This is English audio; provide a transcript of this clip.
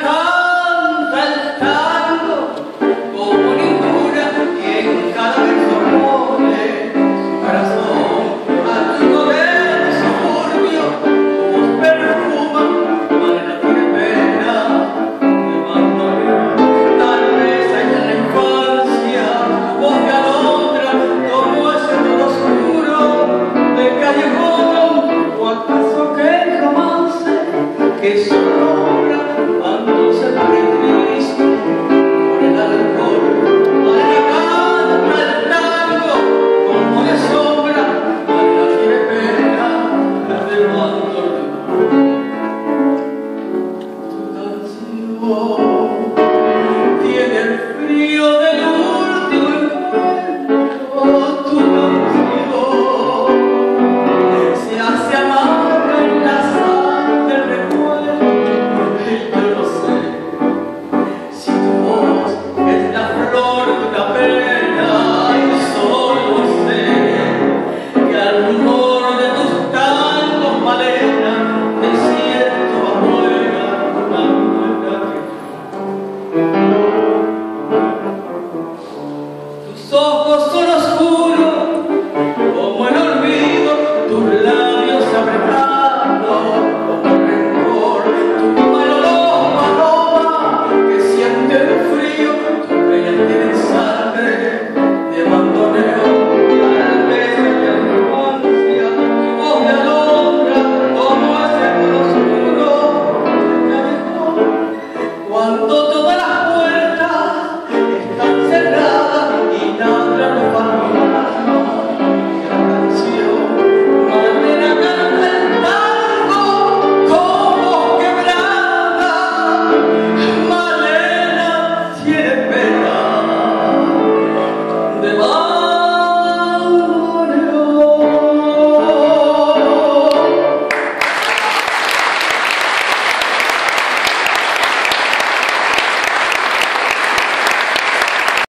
que Oh.